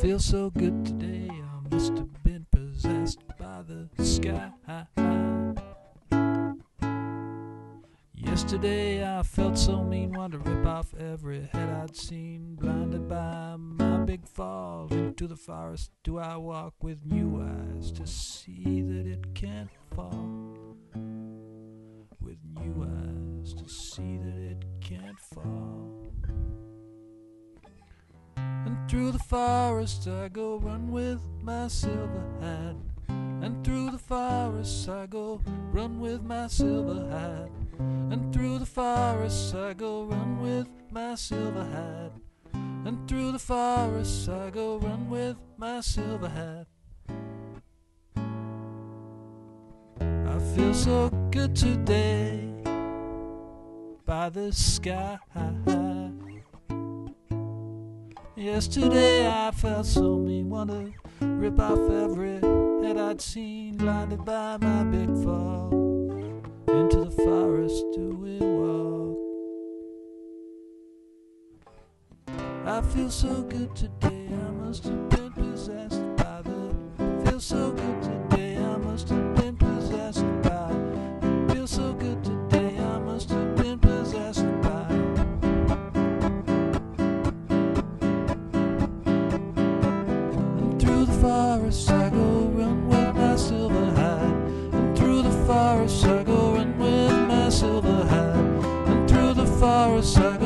feel so good today. I must have been possessed by the sky. Yesterday I felt so mean, wanted to rip off every head I'd seen. Blinded by my big fall into the forest, do I walk with new eyes to see that it can't fall? With new eyes to see that it can't fall. Through the forest I go run with my silver hat. And through the forest I go run with my silver hat. And through the forest I go run with my silver hat. And through the forest I go run with my silver hat. I feel so good today by the sky. Yesterday I felt so mean, wanna rip off every head I'd seen, blinded by my big fall. Into the forest do we walk? I feel so good today, I must have been possessed by the. Feel so good. forest I go run with my silver hide. And through the forest I go run with my silver hide. And through the forest I